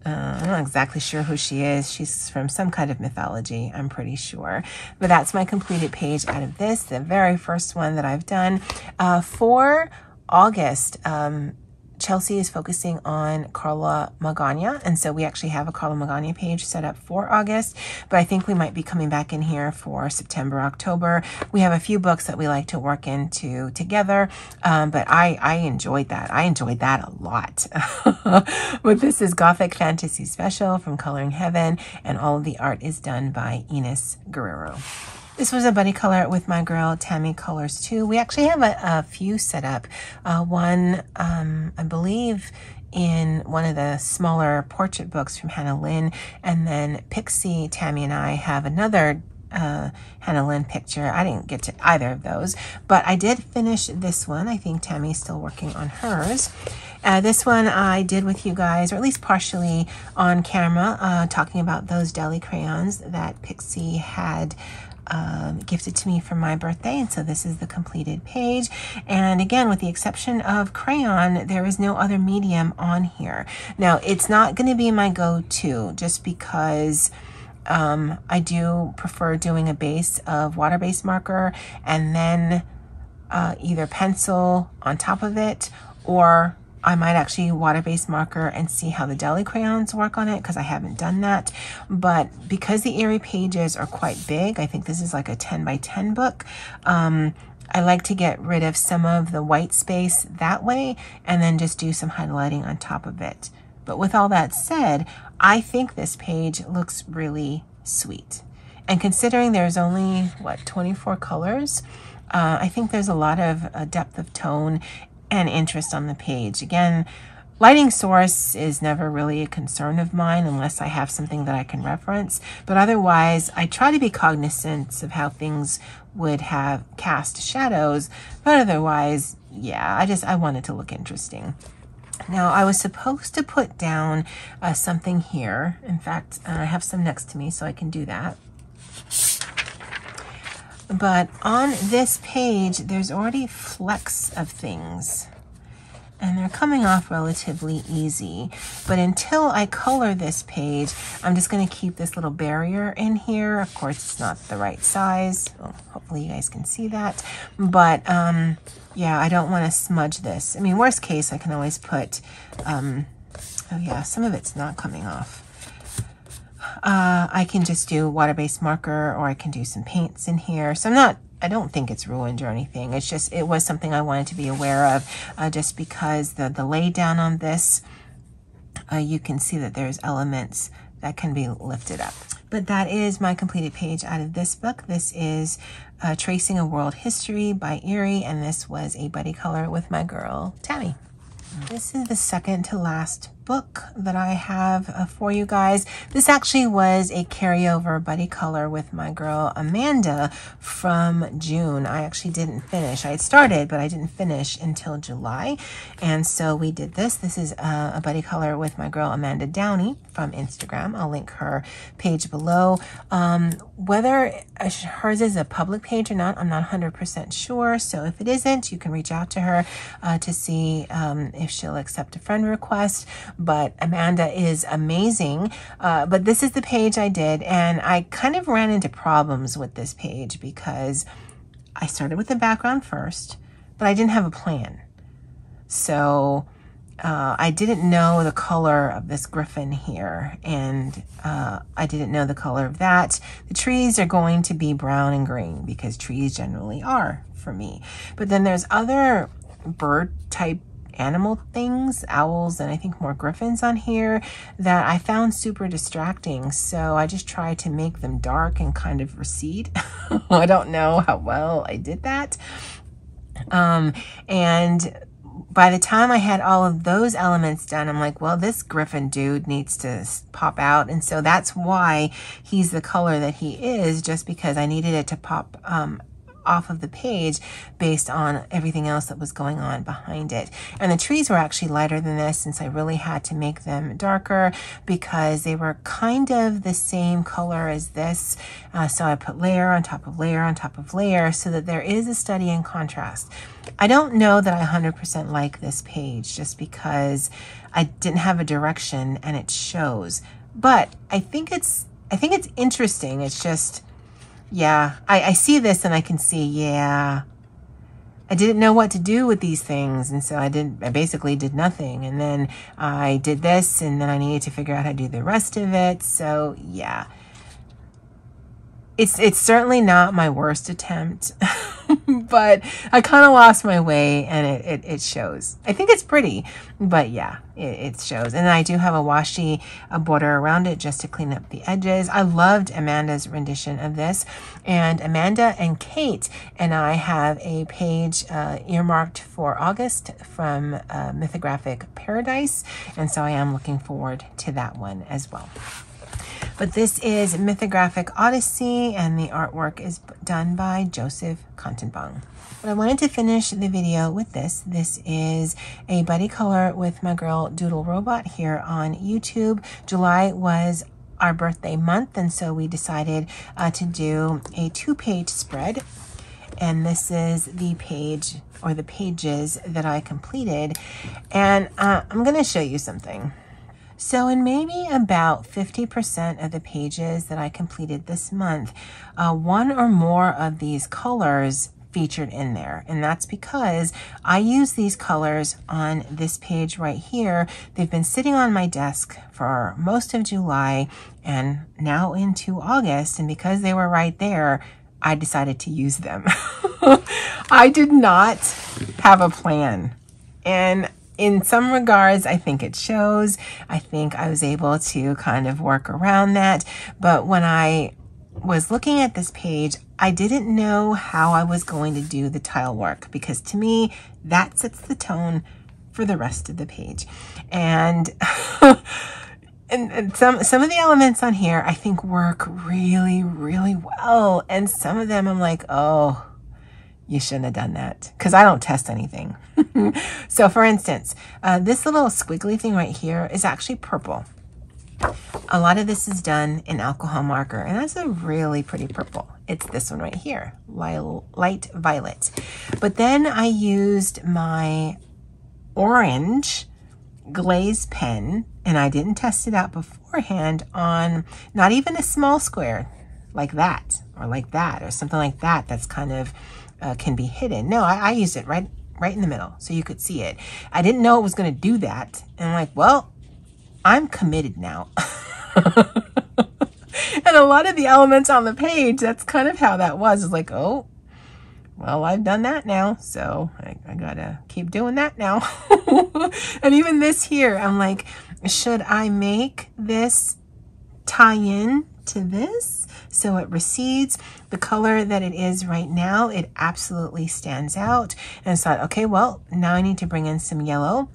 Uh, I'm not exactly sure who she is. She's from some kind of mythology, I'm pretty sure. But that's my completed page out of this, the very first one that I've done. Uh, for August, um, Chelsea is focusing on Karla Magana. And so we actually have a Karla Magana page set up for August, but I think we might be coming back in here for September, October. We have a few books that we like to work into together. Um, but I, I enjoyed that. I enjoyed that a lot. but this is Gothic Fantasy Special from Coloring Heaven, and all of the art is done by Ines Guerrero. This was a buddy color with my girl Tammy Colors too. We actually have a, a few set up. Uh, one, um, I believe, in one of the smaller portrait books from Hannah Lynn. And then Pixie, Tammy, and I have another uh, Hannah Lynn picture. I didn't get to either of those, but I did finish this one. I think Tammy's still working on hers. Uh, this one I did with you guys, or at least partially on camera, uh, talking about those deli crayons that Pixie had um, gifted to me for my birthday. And so this is the completed page. And again, with the exception of crayon, there is no other medium on here. Now, it's not going to be my go-to just because um, I do prefer doing a base of water-based marker and then uh, either pencil on top of it or I might actually water-based marker and see how the deli crayons work on it because I haven't done that. But because the Eriy pages are quite big, I think this is like a 10 by 10 book, um, I like to get rid of some of the white space that way and then just do some highlighting on top of it. But with all that said, I think this page looks really sweet. And considering there's only, what, 24 colors, uh, I think there's a lot of uh, depth of tone and interest on the page. Again, lighting source is never really a concern of mine unless I have something that I can reference. But otherwise, I try to be cognizant of how things would have cast shadows. But otherwise, yeah, I just, I want it to look interesting. Now, I was supposed to put down uh, something here. In fact, uh, I have some next to me, so I can do that. But on this page, there's already flecks of things. And they're coming off relatively easy. But until I color this page, I'm just going to keep this little barrier in here. Of course, it's not the right size. Well, hopefully you guys can see that. But um, yeah, I don't want to smudge this. I mean, worst case, I can always put, um, oh yeah, some of it's not coming off. Uh, I can just do water-based marker or I can do some paints in here. So I'm not, I don't think it's ruined or anything. It's just, it was something I wanted to be aware of uh, just because the, the lay down on this, uh, you can see that there's elements that can be lifted up. But that is my completed page out of this book. This is uh, Tracing a World History by Eriy, and this was a buddy color with my girl, Tammy. This is the second to last book that I have uh, for you guys. This actually was a carryover buddy color with my girl Amanda from June. I actually didn't finish. I had started, but I didn't finish until July. And so we did this. This is a, a buddy color with my girl Amanda Downey from Instagram. I'll link her page below. Um, whether hers is a public page or not, I'm not 100% sure. So if it isn't, you can reach out to her uh, to see um, if she'll accept a friend request but Amanda is amazing. Uh, but this is the page I did, and I kind of ran into problems with this page because I started with the background first, but I didn't have a plan. So uh, I didn't know the color of this griffin here, and uh, I didn't know the color of that. The trees are going to be brown and green because trees generally are for me. But then there's other bird type animal things, owls, and I think more griffins on here that I found super distracting. So I just tried to make them dark and kind of recede. I don't know how well I did that. Um, and by the time I had all of those elements done, I'm like, well, this Griffin dude needs to pop out. And so that's why he's the color that he is, just because I needed it to pop um, off of the page based on everything else that was going on behind it. And the trees were actually lighter than this since I really had to make them darker because they were kind of the same color as this. Uh, so I put layer on top of layer on top of layer so that there is a study in contrast. I don't know that I 100% like this page just because I didn't have a direction and it shows. But I think it's I think it's interesting. It's just yeah, I, I see this and I can see, yeah, I didn't know what to do with these things. And so I did, I basically did nothing. And then I did this and then I needed to figure out how to do the rest of it. So yeah, it's, it's certainly not my worst attempt. but I kind of lost my way and it, it, it, shows. I think it's pretty, but yeah, it, it shows. And I do have a washi a border around it just to clean up the edges. I loved Amanda's rendition of this. And Amanda and Kate and I have a page uh, earmarked for August from uh, Mythographic Paradise. And so I am looking forward to that one as well. But this is Mythographic Odyssey and the artwork is done by Joseph Catimbang. But I wanted to finish the video with this. This is a buddy color with my girl Doodle Robot here on YouTube. July was our birthday month and so we decided uh, to do a two-page spread and this is the page or the pages that I completed and uh, I'm going to show you something. So in maybe about 50% of the pages that I completed this month, uh, one or more of these colors featured in there. And that's because I use these colors on this page right here. They've been sitting on my desk for most of July and now into August. And because they were right there, I decided to use them. I did not have a plan. And in some regards, I think it shows. I think I was able to kind of work around that. But when I was looking at this page, I didn't know how I was going to do the tile work because to me, that sets the tone for the rest of the page. And, and, some, some of the elements on here I think work really, really well. And some of them I'm like, oh, you shouldn't have done that because I don't test anything. so for instance, uh, this little squiggly thing right here is actually purple. A lot of this is done in alcohol marker, and that's a really pretty purple. It's this one right here, light violet. But then I used my orange glaze pen, and I didn't test it out beforehand on not even a small square like that, or like that, or something like that that's kind of uh, can be hidden. No, I, I used it right right in the middle so you could see it. I didn't know it was going to do that. And I'm like, well, I'm committed now. and a lot of the elements on the page, that's kind of how that was. It's like, oh, well, I've done that now. So I, I gotta keep doing that now. and even this here, I'm like, should I make this tie in to this so it recedes the color that it is right now it absolutely stands out and I thought okay well now I need to bring in some yellow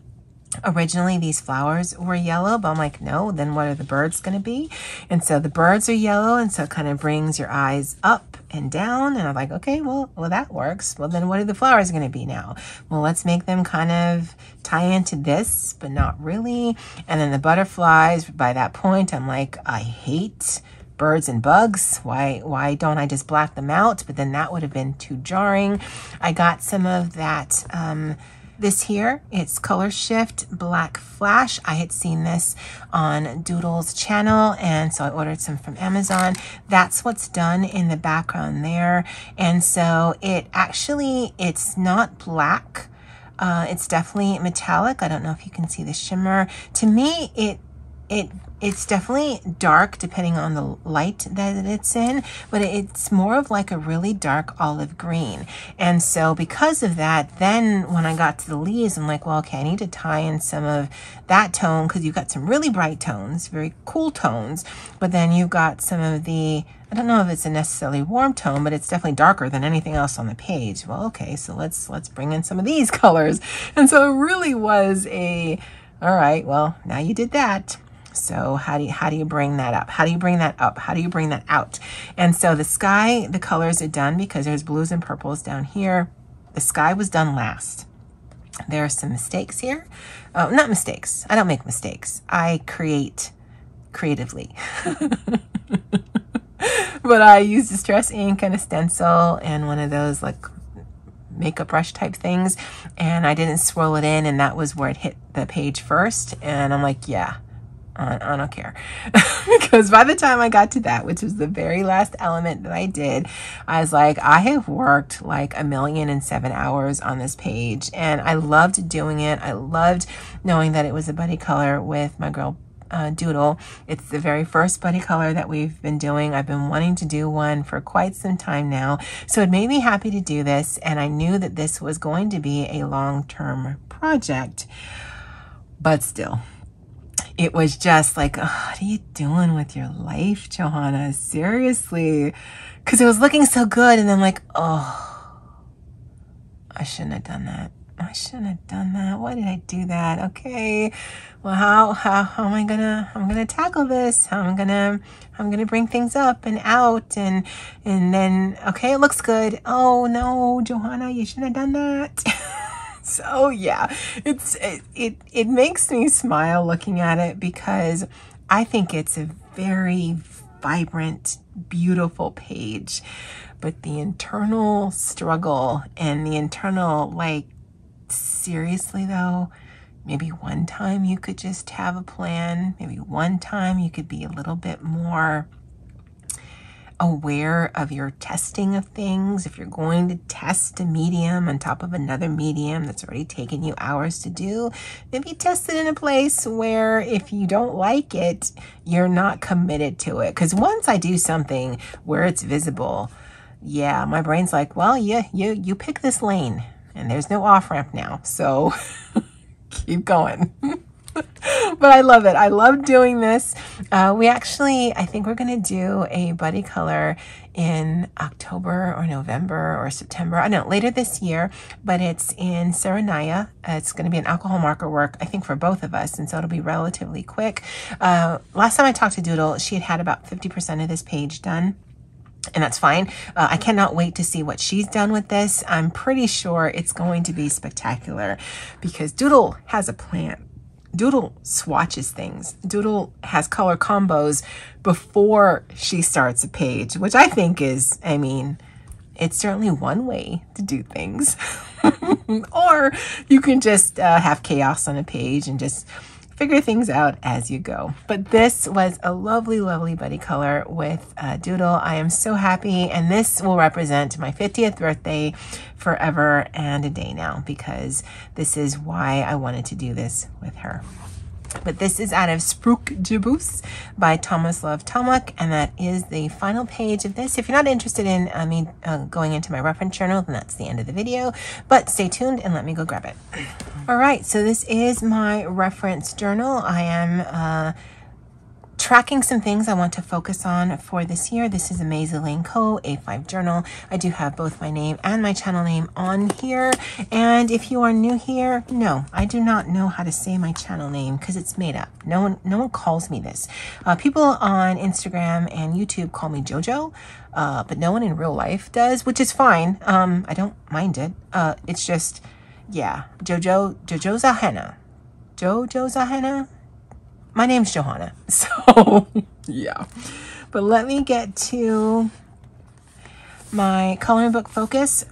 originally these flowers were yellow, but I'm like, no, then what are the birds going to be? And so the birds are yellow, and so it kind of brings your eyes up and down. And I'm like, okay, well, well, that works. Well, then what are the flowers going to be now? Well, let's make them kind of tie into this, but not really. And then the butterflies, by that point, I'm like, I hate birds and bugs. Why, why don't I just black them out? But then that would have been too jarring. I got some of that, um, this here, it's Color Shift Black Flash. I had seen this on Doodle's channel, and so I ordered some from Amazon. That's what's done in the background there. And so it actually, it's not black. Uh, it's definitely metallic. I don't know if you can see the shimmer. To me, it it it's definitely dark depending on the light that it's in, but it's more of like a really dark olive green. And so because of that, then when I got to the leaves, I'm like, well, okay, I need to tie in some of that tone because you've got some really bright tones, very cool tones, but then you've got some of the I don't know if it's a necessarily warm tone, but it's definitely darker than anything else on the page. Well, okay, so let's let's bring in some of these colors. And so it really was a all right, well, now you did that. So how do you, how do you bring that up? How do you bring that up? How do you bring that out? And so the sky, the colors are done because there's blues and purples down here. The sky was done last. There are some mistakes here. Uh, not mistakes. I don't make mistakes. I create creatively. but I used distress ink and a stencil and one of those like makeup brush type things and I didn't swirl it in and that was where it hit the page first and I'm like yeah I, I don't care. because by the time I got to that, which was the very last element that I did, I was like, I have worked like a million and seven hours on this page. And I loved doing it. I loved knowing that it was a buddy color with my girl uh, doodle. It's the very first buddy color that we've been doing. I've been wanting to do one for quite some time now. So it made me happy to do this. And I knew that this was going to be a long-term project. But still, it was just like, oh, what are you doing with your life, Johanna? Seriously. Because it was looking so good. And I'm like, oh, I shouldn't have done that. I shouldn't have done that. Why did I do that? Okay. Well, how, how, how am I gonna, I'm gonna tackle this? How am I gonna, I'm gonna bring things up and out and, and then, okay, it looks good. Oh no, Johanna, you shouldn't have done that. so yeah, it's it, it it makes me smile looking at it because I think it's a very vibrant, beautiful page. But the internal struggle and the internal like seriously though, maybe one time you could just have a plan. Maybe one time you could be a little bit more aware of your testing of things. If you're going to test a medium on top of another medium that's already taken you hours to do, maybe test it in a place where if you don't like it, you're not committed to it. Because once I do something where it's visible, yeah, my brain's like, well, yeah, you, you pick this lane and there's no off ramp now. So keep going. but I love it. I love doing this. Uh, we actually, I think we're going to do a buddy color in October or November or September. I know, later this year, but it's in Serenaya. It's going to be an alcohol marker work, I think, for both of us. And so it'll be relatively quick. Uh, last time I talked to Doodle, she had had about 50% of this page done and that's fine. Uh, I cannot wait to see what she's done with this. I'm pretty sure it's going to be spectacular because Doodle has a plan. Doodle swatches things. Doodle has color combos before she starts a page, which I think is, I mean, it's certainly one way to do things. or you can just uh, have chaos on a page and just figure things out as you go. But this was a lovely, lovely buddy color with Doodle. I am so happy. And this will represent my 50th birthday forever and a day now because this is why I wanted to do this with her. But this is out of Sprookjeboos by Thomas Love Talmach, and that is the final page of this. If you're not interested in uh, me uh, going into my reference journal, then that's the end of the video. But stay tuned and let me go grab it. All right, so this is my reference journal. I am uh, tracking some things I want to focus on for this year. This is a Maisy Lane Co. A5 journal. I do have both my name and my channel name on here. And if you are new here, no, I do not know how to say my channel name because it's made up. No one, no one calls me this. Uh, people on Instagram and YouTube call me JoJo. Uh, but no one in real life does, which is fine. Um, I don't mind it. Uh, it's just, yeah, Jojo, Jojo Zahena. Jojo Zahena? My name's Johanna. So, yeah. But let me get to my coloring book focus.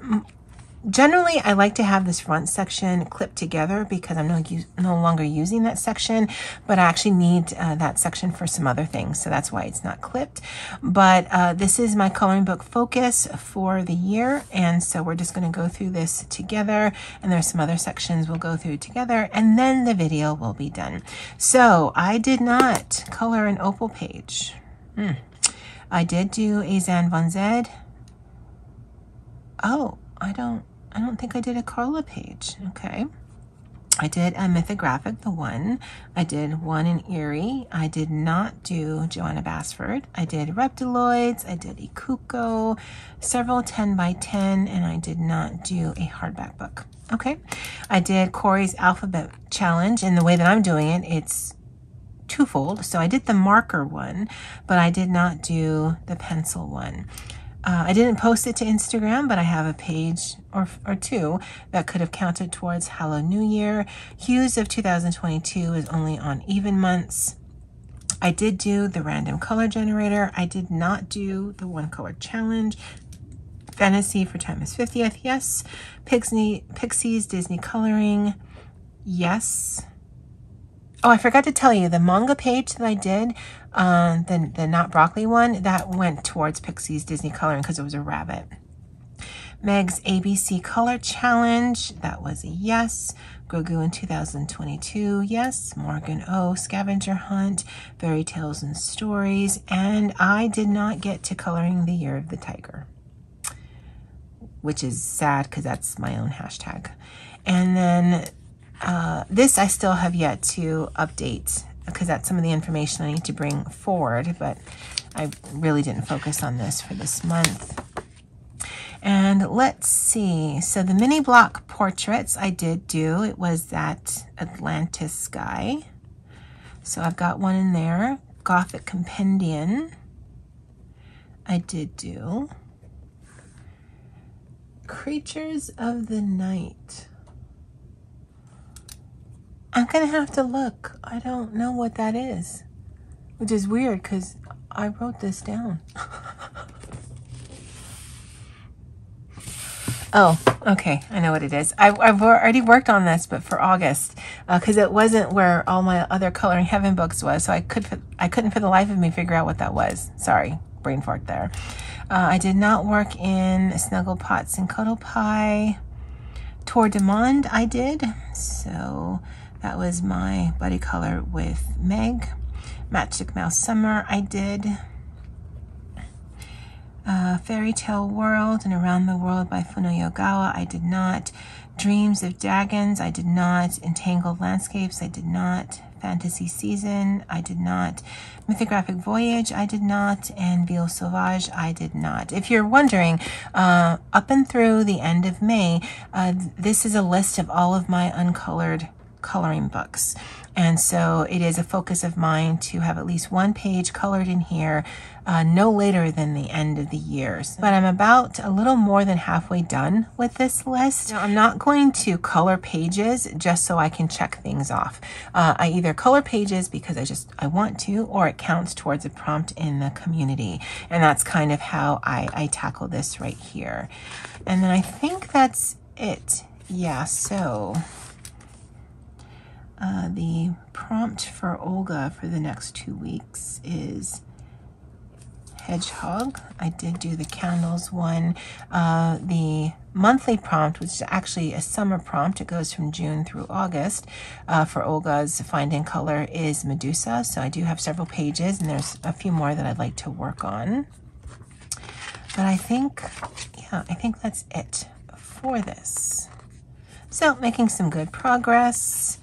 Generally, I like to have this front section clipped together because I'm no, no longer using that section, but I actually need uh, that section for some other things. So that's why it's not clipped. But uh, this is my coloring book focus for the year. And so we're just going to go through this together. And there's some other sections we'll go through together. And then the video will be done. So I did not color an opal page. Hmm. I did do a Zan Von Zed. Oh, I don't I don't think I did a Karla page. Okay. I did a mythographic, the one. I did one in Eriy. I did not do Johanna Basford. I did Reptiloids. I did Ikuko, several 10 by 10, and I did not do a hardback book. Okay. I did Corey's Alphabet Challenge, and the way that I'm doing it, it's twofold. So I did the marker one, but I did not do the pencil one. Uh, I didn't post it to Instagram, but I have a page or, or two that could have counted towards Hello New Year. Hues of 2022 is only on even months. I did do the random color generator. I did not do the one color challenge. Fantasy for Time is 50th, yes. Pixie, Pixies Disney coloring, yes. Oh, I forgot to tell you, the manga page that I did, uh, the, the Not Broccoli one, that went towards Pixie's Disney coloring because it was a rabbit. Meg's ABC Color Challenge, that was a yes. Grogu in 2022, yes. Morgan O, Scavenger Hunt, Fairy Tales and Stories, and I did not get to coloring the Year of the Tiger, which is sad because that's my own hashtag. And then uh, this I still have yet to update because that's some of the information I need to bring forward, but I really didn't focus on this for this month. And let's see. So the mini block portraits I did do. It was that Atlantis guy. So I've got one in there. Gothic Compendium. I did do. Creatures of the Night. I'm gonna have to look. I don't know what that is, which is weird because I wrote this down. oh, okay. I know what it is. I, have already worked on this, but for August, because uh, it wasn't where all my other coloring heaven books was, so I could I couldn't for the life of me figure out what that was. Sorry, brain fart there. Uh, I did not work in Snuggle Pots and Cuddle Pie. Tour de Monde I did, so that was my buddy color with Meg. Matchstick Mouse Summer I did. Uh, Fairy Tale World and Around the World by Funo Yogawa I did not. Dreams of Dragons I did not. Entangled Landscapes I did not. Fantasy Season I did not. Mythographic Voyage I did not. And Ville Sauvage I did not. If you're wondering, uh, up and through the end of May, uh, this is a list of all of my uncolored coloring books. And so it is a focus of mine to have at least one page colored in here uh, no later than the end of the year. But I'm about a little more than halfway done with this list. Now, I'm not going to color pages just so I can check things off. Uh, I either color pages because I just, I want to, or it counts towards a prompt in the community. And that's kind of how I, I tackle this right here. And then I think that's it. Yeah, so uh, the prompt for Olga for the next two weeks is hedgehog. I did do the candles one. Uh, the monthly prompt, which is actually a summer prompt, it goes from June through August uh, for Olga's Finding Color is Medusa. So I do have several pages and there's a few more that I'd like to work on. But I think, yeah, I think that's it for this. So making some good progress.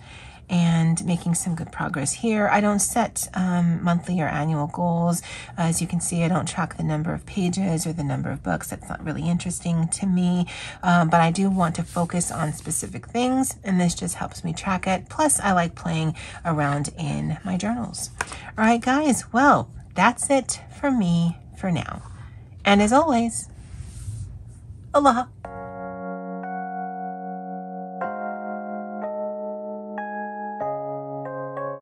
And making some good progress here. I don't set um, monthly or annual goals. As you can see, I don't track the number of pages or the number of books. That's not really interesting to me, um, but I do want to focus on specific things, and this just helps me track it. Plus, I like playing around in my journals. All right, guys, well, that's it for me for now. And as always, aloha.